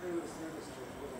through this industry